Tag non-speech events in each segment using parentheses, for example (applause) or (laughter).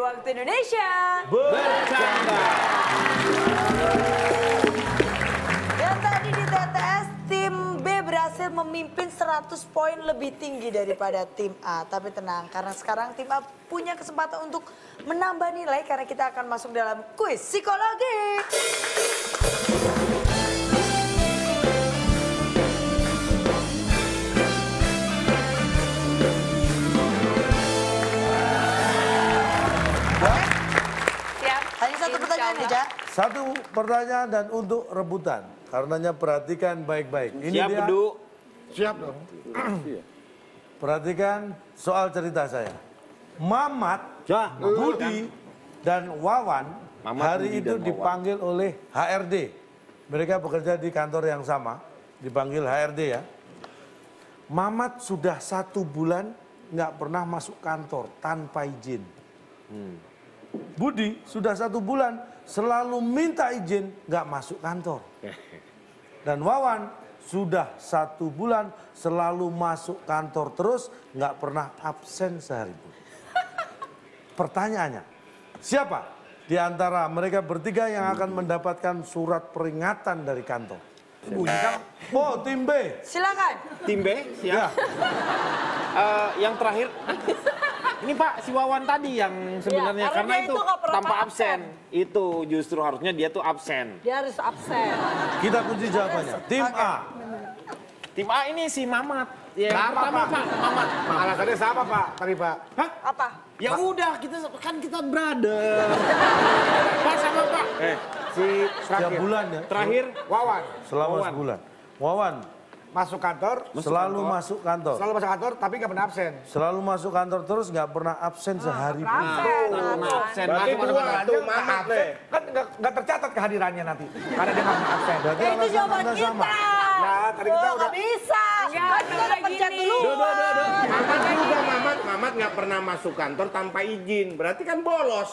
waktu Indonesia. Bercanda. Dan tadi di TTS tim B berhasil memimpin 100 poin lebih tinggi daripada tim A. Tapi tenang, karena sekarang tim A punya kesempatan untuk menambah nilai karena kita akan masuk dalam kuis psikologi. Satu pertanyaan dan untuk rebutan. Karenanya perhatikan baik-baik. Ini Siap, dia. Bedu. Siap dong. Perhatikan soal cerita saya. Mamat, Jah, Budi, dan Wawan Mamat, hari Budi, itu dan Wawan. dipanggil oleh HRD. Mereka bekerja di kantor yang sama, dipanggil HRD ya. Mamat sudah satu bulan nggak pernah masuk kantor tanpa izin. Budi sudah satu bulan selalu minta izin nggak masuk kantor. (laughs) Dan Wawan sudah satu bulan selalu masuk kantor terus nggak pernah absen sehari pun. (laughs) Pertanyaannya, siapa di antara mereka bertiga yang akan mendapatkan surat peringatan dari kantor? Oh, tim B. Silakan. Tim B, Ya. Eh, yang terakhir, (laughs) ini Pak, si Wawan tadi yang sebenarnya Iya, karena karena itu itu tanpa absen. absen. Itu justru harusnya dia tuh absen. Dia harus absen. kita kunci jawabannya. Tim A. Tim A ini si Mamat. Ya, Kenapa, pertama Pak? Pak, Mamat. Alasannya sama Pak, tadi Pak. Hah? Apa? Ya udah, kita kan kita brother. Pak sama Pak. Eh, si Setiap terakhir. bulan ya. Terakhir Wawan, Selama Wawan. sebulan. Wawan masuk kantor, selalu masuk kantor. selalu masuk kantor tapi nggak pernah absen. Selalu masuk kantor terus nggak pernah absen sehari pun. Nah, absen. Berarti Masuk dua kantor. kan nggak nggak tercatat kehadirannya nanti. Karena dia nggak pernah absen. Berarti Ya, itu jawaban kita. sama. Nah, tadi kita Oh, udah nggak bisa. Enggak, Kan kita udah dulu. Mamat juga Mamat, Mamat nggak pernah masuk kantor tanpa izin. Berarti kan bolos.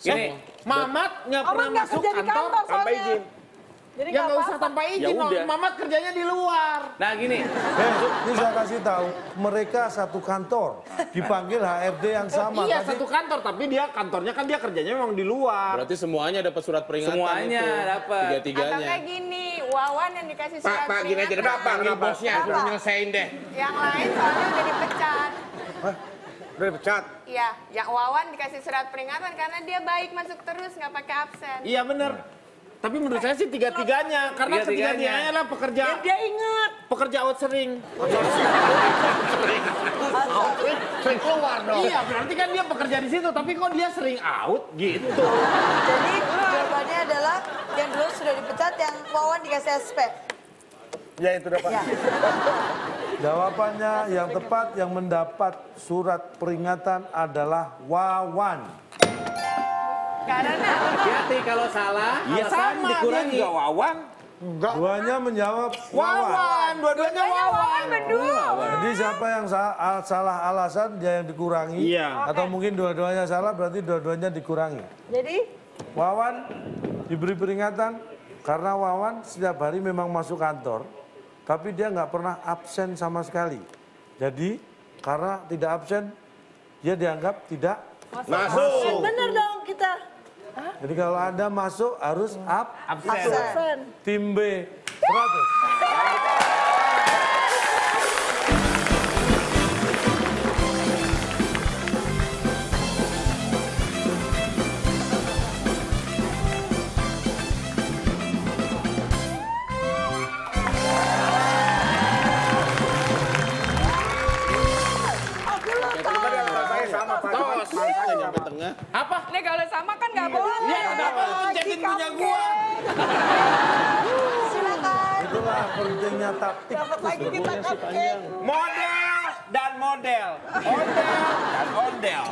Gini, Mamat nggak pernah masuk kantor. kantor Tanpa soalnya. izin. Jadi Ya nggak usah tanpa izin, Ya Mam. udah. Mamat kerjanya di luar. Nah gini, Eh, ini saya kasih tahu, mereka satu kantor, dipanggil HRD yang sama. iya Tadi satu kantor, tapi dia kantornya kan dia kerjanya memang di luar. Berarti semuanya dapat surat peringatan Semuanya itu. dapat. Atau Tiga-tiganya. kayak gini, Wawan yang dikasih surat Pak, gini aja deh, Pak. Panggil bosnya, suruh nyelesain deh. Yang lain soalnya udah dipecat. udah dipecat. Iya, yang Wawan dikasih surat peringatan karena dia baik masuk terus nggak pakai absen. Iya benar. Tapi menurut saya sih tiga-tiganya, karena Tiga-tiganya. adalah pekerja Dia ingat. pekerja outsering. Sering keluar dong. Iya, berarti kan dia pekerja di situ, tapi kok dia sering out gitu. Jadi jawabannya adalah yang dulu sudah dipecat, yang Wawan dikasih SP. Ya itu dapat. Ya. Jawabannya yang tepat yang mendapat surat peringatan adalah Wawan. Karena hati-hati kalau salah, Iya alasan sama, dia dikurangi. juga Wawan. Enggak. Duanya menjawab Wawan. Wawan, dua-duanya Wawan. Jadi siapa yang sa- al- salah alasan dia yang dikurangi. Iya. Atau mungkin dua-duanya salah berarti dua-duanya dikurangi. Jadi Wawan diberi peringatan karena Wawan setiap hari memang masuk kantor, tapi dia nggak pernah absen sama sekali. Jadi karena tidak absen, dia dianggap tidak. Masuk. bener dong kita. Jadi kalau anda masuk harus ab, Absen. tim B 100. Nyampe tengah. Apa? Nih kalau sama kan nggak boleh. Ya, kenapa lu pencetin punya gua? Silakan. Itulah pentingnya taktik. Dapat lagi kita cupcake. Model dan model. Ondel dan ondel.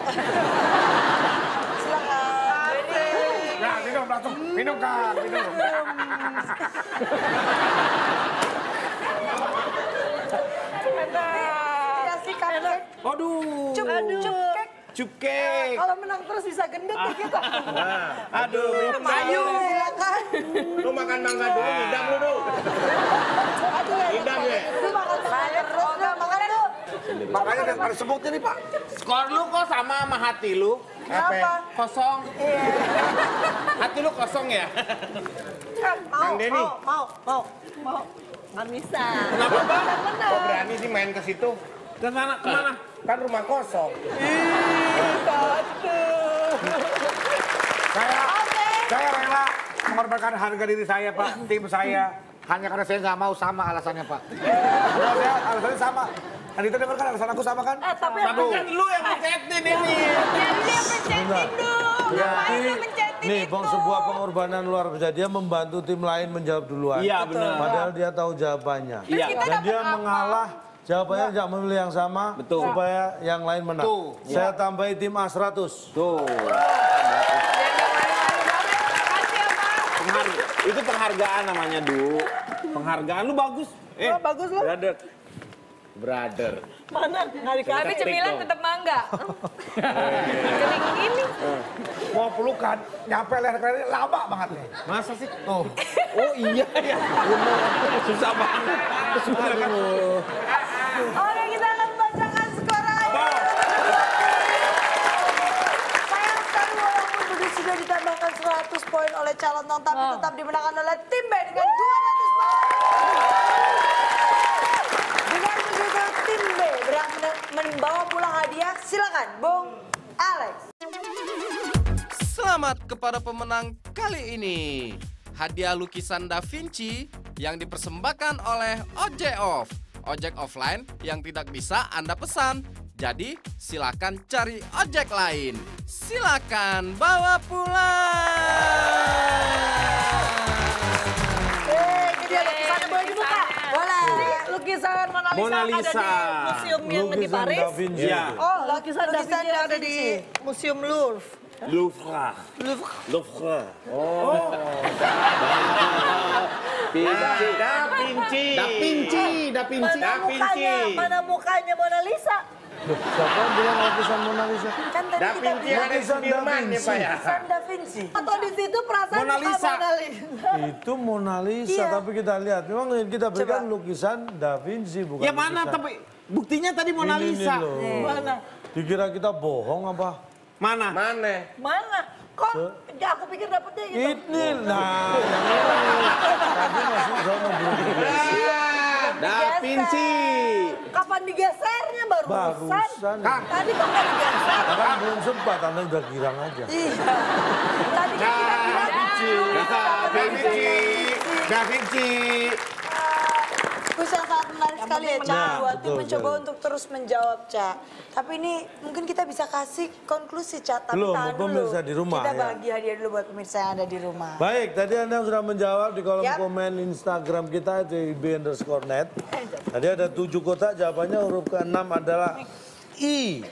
Silakan. Ya, minum langsung. Minum Kang, minum. Kasih cupcake. Aduh. Cup, cupcake. Cupcake. Kalau menang terus bisa gendut nih kita. Aduh, minum ayo. Silakan. Lu makan mangga dulu, ngidam lu dulu. Aduh, ya. Ngidam ya. Lu makan terus lu makan lu. Makanya ada, ada semutnya nih Pak. Skor lu kok sama sama hati lu? Kenapa? Kosong. Iya. Hati lu kosong ya? Mau, Kang Denny. mau, mau, mau, mau. Nggak bisa. Kenapa bang? Bener. Kok berani sih main ke situ? Ke mana? Ke mana? Kan rumah kosong. Saya, saya rela mengorbankan harga diri saya, Pak. Tim saya. Hanya karena saya nggak mau sama alasannya, Pak. Saya alasannya sama. Anita dengar kan alasan aku sama kan? Eh, tapi Tapi kan lu yang mencetin ini. Ya dia pencetin dong. Ngapain lu mencetin Nih, itu? bang, sebuah pengorbanan luar biasa. Dia membantu tim lain menjawab duluan. Iya, benar. Padahal dia tahu jawabannya. Iya. Dan dia apa? mengalah. Jawabannya tidak memilih yang sama. Betul. Supaya yang lain menang. Tuh. Saya tambahi tim A100. Tuh. Banget. Pengharga- itu penghargaan namanya, Du. Penghargaan lu bagus. Eh, Oh, bagus lu. Brother. Brother. Mana? Dikasih. Tapi cemilan tetap mangga. Keling gini. Mau pelukan, nyampe leher kalian lama banget nih. Masa sih? Tuh. Oh iya ya. Bener. Susah banget. Oke, kita akan bacakan skor akhir. Sayang sekali walaupun begitu sudah ditambahkan 100 poin oleh calon non tapi tetap dimenangkan oleh tim B dengan 200 poin. Dengan begitu tim B berhak membawa pulang hadiah. Silakan, Bung Alex. Selamat kepada pemenang kali ini. Hadiah lukisan Da Vinci yang dipersembahkan oleh Ojek Off. Ojek offline yang tidak bisa Anda pesan. Jadi silakan cari ojek lain. Silakan bawa pulang. Eh, ini dia lukisannya boleh dibuka? Boleh. Lukisan Mona Lisa, Mona ada Lisa. di museum yang di Lukisan Paris. Da Vinci. Iya. Oh, lukisan Da Lukisan Vinci Da ada di. Museum Louvre. Louvre. Louvre. (laughs) Da, da Vinci. Da Vinci, Da Vinci. Da Vinci. Mana mukanya Mona Lisa? Siapa yang bilang lukisan Mona Lisa? Kan tadi Da kita Vinci ada di Lukisan Da Sudirman ya Pak ya. lukisan Da Vinci. Atau di situ perasaan Mona Lisa. Mona Lisa. Itu Mona Lisa, Iya. tapi kita lihat. Memang yang kita berikan lukisan Da Vinci, bukan Ya mana lukisan. tapi buktinya tadi Mona Ini nih Lisa. loh. Mana? Dikira kita bohong apa? Mana? Mana? Mana? Kok ya, aku pikir dapetnya gitu. Ini nah, yang ini. Tadi masih belum digeser. Da Vinci. Kapan digesernya barusan? Barusan. Tadi kok nggak digeser? Kan belum sempat, Anda udah girang aja. Iya. Tadi kan kita bilang Da Vinci. Da Vinci. Yang sangat menarik sekali ya, Ca. Nah, Dua tim betul mencoba sekali. untuk terus menjawab, Ca. Tapi ini mungkin kita bisa kasih konklusi, Ca. Tapi Belum, tahan buat dulu. di rumah, Kita ya. bagi hadiah dulu buat pemirsa yang ada di rumah. Baik, tadi Anda sudah menjawab di kolom Yap. komen Instagram kita itu IB underscore net. (laughs) Tadi ada tujuh kotak, jawabannya huruf ke-6 adalah I.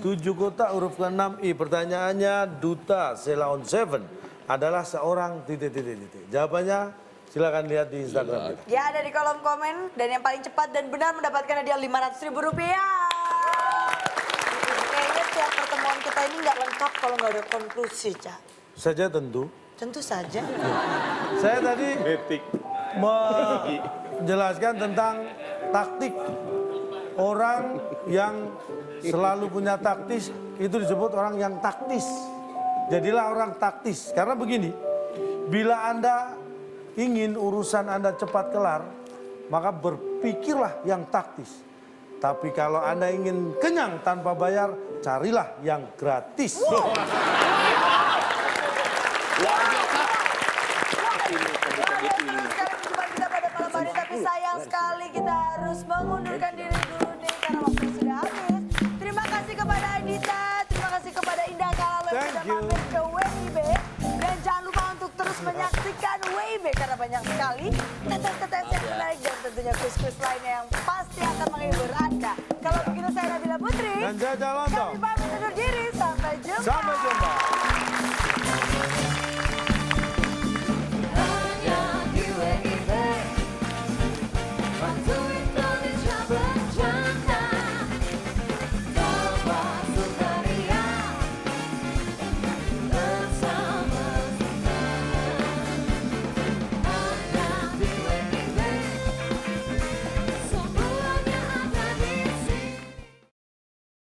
Tujuh kotak huruf ke-6 I. Pertanyaannya Duta Selaon Seven adalah seorang titik titik titik. Jawabannya silakan lihat di Instagram kita. Ya ada di kolom komen dan yang paling cepat dan benar mendapatkan hadiah 500 ribu rupiah. Kayaknya tiap pertemuan kita ini nggak lengkap kalau nggak ada konklusi, Ca. Saja tentu. Tentu saja. (laughs) Saya tadi menjelaskan tentang taktik orang yang selalu punya taktis itu disebut orang yang taktis. Jadilah orang taktis. Karena begini, bila Anda ingin urusan Anda cepat kelar, maka berpikirlah yang taktis. Tapi kalau Anda ingin kenyang tanpa bayar, carilah yang gratis. Tapi sayang sekali kita harus mengundurkan diri dulu menyaksikan WIB karena banyak sekali tetes-tetes yang menarik dan tentunya kuis-kuis lainnya yang pasti akan menghibur Anda. Kalau begitu saya Nabila Putri. Dan Jaja Lontong. Kami pamit undur diri, sampai jumpa. Sampai jumpa.